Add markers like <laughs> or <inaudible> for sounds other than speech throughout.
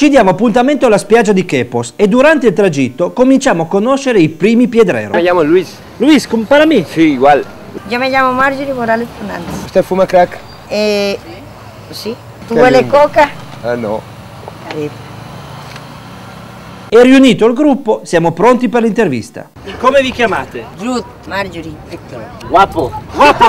Ci diamo appuntamento alla spiaggia di Quepos e durante il tragitto cominciamo a conoscere i primi piedreros. Me llamo Luis. Luis, come para mí. Sí, igual. Yo me llamo Marjorie Morales Fernández. ¿Usted fuma crack? Eh, sí. ¿Tú Qué huele lindo. coca? Ah, no. E riunito il gruppo siamo pronti per l'intervista. Come vi chiamate? Ruth. Marjorie. Guapo. Guapo!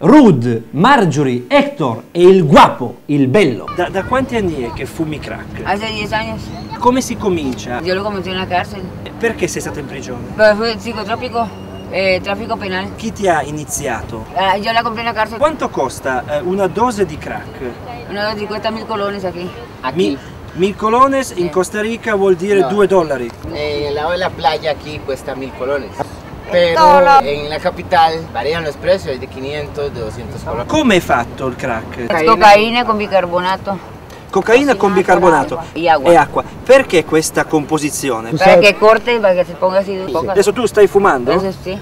<laughs> Rud, Marjorie, Hector e il guapo, il bello. Da, da quanti anni è che fumi crack? Hace 10 años. Come si comincia? Yo lo comencé en la cárcel. Perché sei stato in prigione? Pero fue psicotrópico, eh, tráfico penal. Chi ti ha iniziato? Ah, yo la compré en la cárcel. Quanto costa eh, una dose di crack? Unos 50 mil colones aquí. Mi- mil colones in Costa Rica vuol dire 2 dollari. En el lado de la playa aquí cuesta mil colones. Pero en la capital varían los precios de 500, de 200 colones. Come è fatto il crack? Es cocaína con bicarbonato. Cocaina con bicarbonato Y agua. e acqua. Perché questa composizione? Que corte que se ponga poca. Adesso tu stai fumando? Eso sí.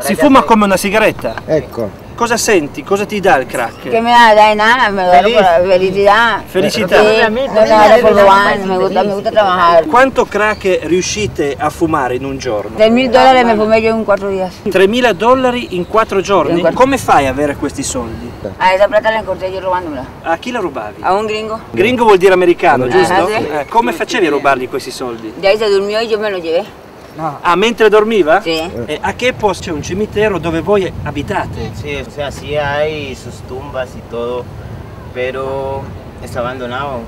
Si fuma come una sigaretta? Ecco. Cosa senti? Cosa ti dà il crack? ¿Qué me da? Da nada, me da la felicidad. Felicità. Sí, me da por bueno, me gusta, me gusta trabajar. Quanto crack riuscite a fumare in un giorno? Tres mil dólares me fumé yo en cuatro días. 3.000 dollari in 4 giorni? In Come fai a avere questi soldi? A esa plata la encontré yo robándola. A chi la rubavi? A un gringo. Gringo vuol dire americano, giusto? Ah, sì. Eh, come facevi a rubargli questi soldi? De ahí se durmió y yo me lo llevé. Ah, mentre dormiva? Sí. E a che posto c'è un cimitero dove voi abitate? Sí, o sea, sí hay sus tumbas y todo, pero está abandonado.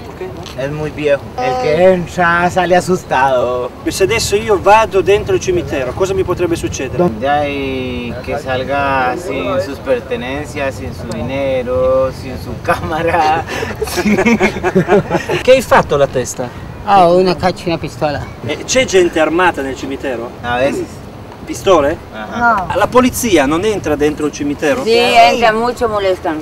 Es muy viejo. El que entra sale asustado. Se adesso io vado dentro il cimitero, cosa mi potrebbe succedere? De ahí que salga sin sus pertenencias, sin su dinero, sin su <laughs> cámara. <laughs> Che hai fatto alla testa? Ah, una cacho y una pistola. Eh, c'è gente armata nel cimitero? A veces. Pistole? Ajá. La polizia non entra dentro il cimitero? Sí, entra mucho, molestan.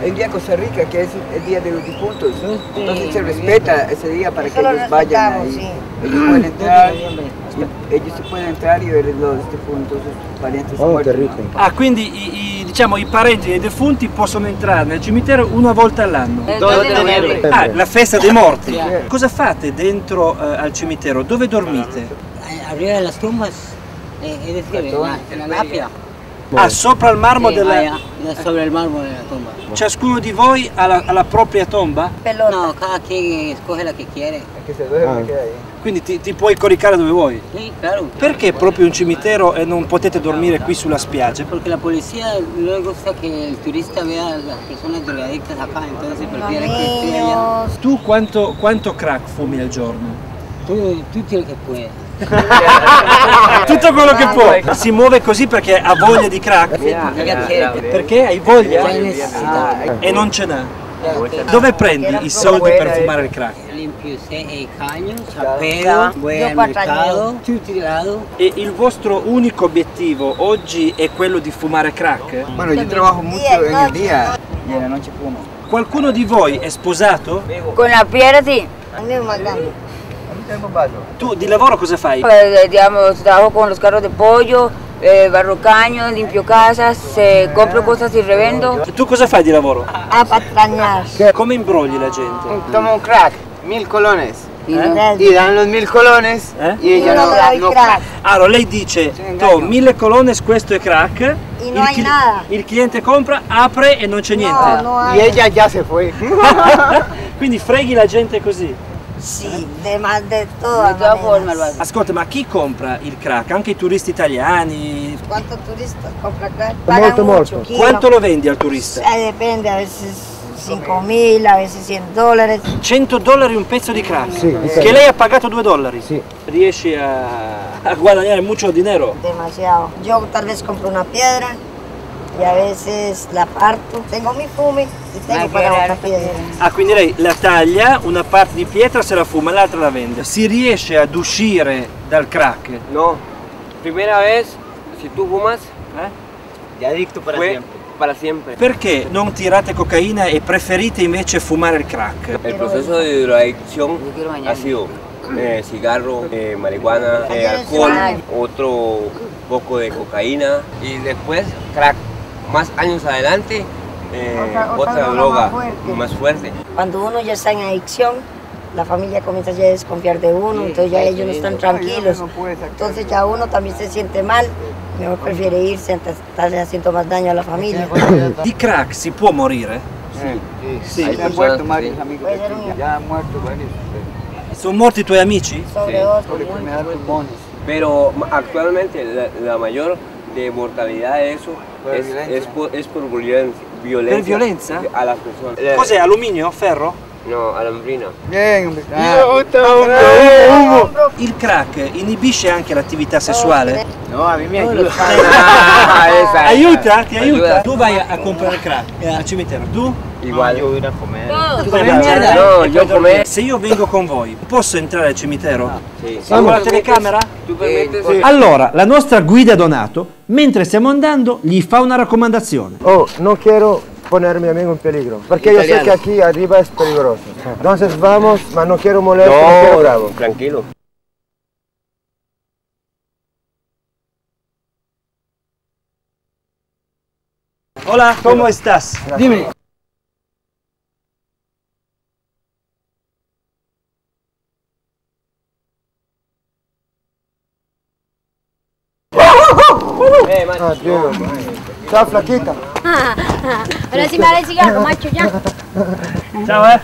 El día de Costa Rica, que es el día de los difuntos, entonces se respeta ese día para que ellos vayan ahí. sí. Ellos pueden entrar, y- ellos se pueden entrar y ver los difuntos, sus parientes Oh, muertos. che ricco. Ah, quindi i, i- diciamo, i parenti dei defunti possono entrare nel cimitero una volta all'anno? El Todo 2 de de noviembre. noviembre. Ah, la festa dei morti. Cosa fate dentro eh, al cimitero? Dove dormite? eh, es decir, en la, en la lápida, Ah, sopra il marmo eh, della... allá, sobre el mármol de la tumba. Ciascuno di voi ha la, ha la propria tomba? Pelota. No, cada quien escoge la se duerme Ah. Quindi ti, ti puoi coricare dove vuoi? Sí, claro. Perché proprio un cimitero e non potete dormire qui sulla spiaggia? Porque la policía no le gusta que el turista vea a las personas drogadictas acá, entonces prefiere allá. niños. Tu quanto, quanto crack fumi al giorno? Tú tienes que puedes. <laughs> Tutto quello che può. Si muove così perché ha voglia di crack? Perché hai voglia? E non ce n'ha. Dove prendi i soldi per fumare il crack? E il vostro unico obiettivo oggi è quello di fumare crack? Bueno, yo trabajo mucho en el noche. día y en la noche fumo. Qualcuno di voi è sposato? Con la piedra sí. Tengo vaso. Tu di lavoro cosa fai? Pues, digamos, trabajo con los carros de pollo, eh, barro caños, limpio casas, eh, compro cosas y revendo. Tu cosa fai di lavoro? A patrañar. Come imbrogli la gente? Toma un crack, mil colones. Y no- Y dan los mil colones Eh? y Y ella uno no, doy no crack. Allora lei dice, to, mille colones, questo è crack. E non hai nada. il cliente compra, apre e non c'è niente. No, no Y hay. ella ya se fue. <laughs> Quindi freghi la gente così. Sí, de más de de todas todas formas lo maneras. hago. Ascolta, ma chi compra il crack? Anche i turisti italiani? ¿Cuántos turistas compran crack? Molto, molto. Quanto lo vendi al turista? Eh, depende, a veces 5 mil, a veces 100 dólares. 100 dollari un pezzo di crack. Sì, dipende. che lei ha pagato 2 dollari. Sì. Riesci a, a guadagnare molto dinero. Demasiado. Yo tal vez compro una piedra y a veces la parto. Tengo mi fume y tengo para raro. piedra. Ah, quindi lei la taglia, una parte di pietra se la fuma, l'altra la vende. Si riesce ad uscire dal crack? No. Primera vez, si tú fumas, Ya adicto para fue siempre. para siempre. Perché non tirate cocaina e preferite invece fumare il crack? El proceso de drogadicción ha sido eh, cigarro, eh, marihuana, eh, alcohol, otro poco de cocaína y después crack. Más años adelante eh, Otra- otra, otra droga más fuerte. más fuerte. Cuando uno ya está en adicción, la familia comienza ya a desconfiar de uno, entonces ya ellos no están tranquilos. Entonces ya uno también se siente mal, mejor prefiere irse antes de estarle haciendo más daño a la familia. Di crack si può morire? Sí, Hay ya han muerto varios amigos ya han muerto varios Sono morti i tuoi amici? Sobre Sí. otro, por enfermedad de pulmones. Pero actualmente la, la mayor de mortalidad de eso Por es, violencia. es por, es por violen- violencia, violencia? a las personas. Eh, Cos'è? Alluminio? Ferro? No, alambrina. Bien, hombre. Il crack inibisce anche l'attività sessuale? No, a me ayuda. <laughs> Ah, esa, Aiuta? Ti aiuta? Tu vai a, a comprare crack eh, al cimitero, tu? Igual. Yo voy a comer. Tu? No, E io poi dormire. come- Se io vengo con voi, posso entrare al cimitero? Sí. Con la telecamera? ¿Tú permites? Allora, la nostra guida Donato, mentre stiamo andando, gli fa una raccomandazione. Oh, no quiero poner a mi amigo en peligro, porque yo sé que aquí arriba es peligroso. Entonces vamos, mas no quiero molesto, no, quiero No, bravo. tranquilo. Hola, ¿cómo estás? Dime. Eh, macho. Ah. Chao, flaquita. Ahora sí me da el cigarro, macho, ya. Ciao, eh.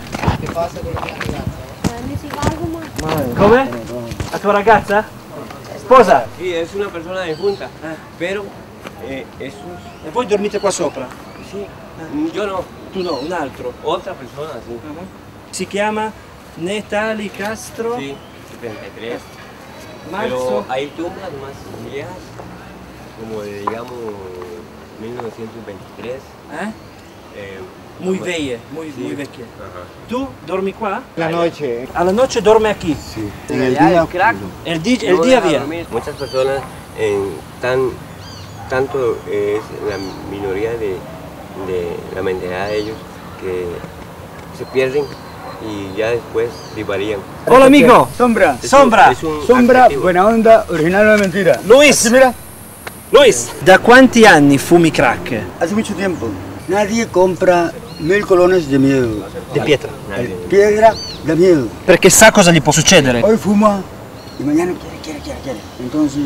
Come? La tua ragazza? Sposa? Sí, es una persona junta, pero eh, es un- E voi dormite qua sopra? sí, yo no, Tu no, un altro. otra persona, sí. Si chiama Netali Castro Sí, 73. Marzo. Pero hay tumbas más viejas, como de, digamos, 1923. Eh? eh, Muy vecchie, muy, sì. muy vecchie. Ajá. Tu dormi qua? La noche. Alla noche dorme aquí. En el día. El, di- el No día dormir. Muchas personas, tan, tanto es la minoría de, de la mentalidad de ellos que se pierden y ya después divarían. Hola amigo. Sombra. Es Sombra. un- es un Sombra, adjetivo. buena onda, original no mentira. Luis. mira, Luis. Da quanti anni fumi crack? hace mucho tiempo. Nadie compra mil colones de miedo. Di pietra. El piedra da miedo. Perché sa cosa gli può succedere. Hoy fuma y mañana quiere, quiere, quiere, quiere. Entonces,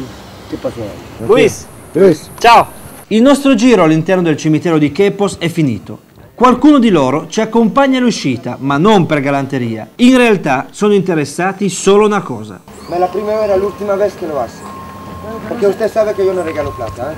¿qué pasó? Luis. Luis. Ciao! Il nostro giro all'interno del cimitero di Chepos è finito. Qualcuno di loro ci accompagna all'uscita, ma non per galanteria. In realtà sono interessati solo a una cosa. Ma la primera y la última vez que lo hace. Porque usted sabe que yo no regalo plata, ¿eh?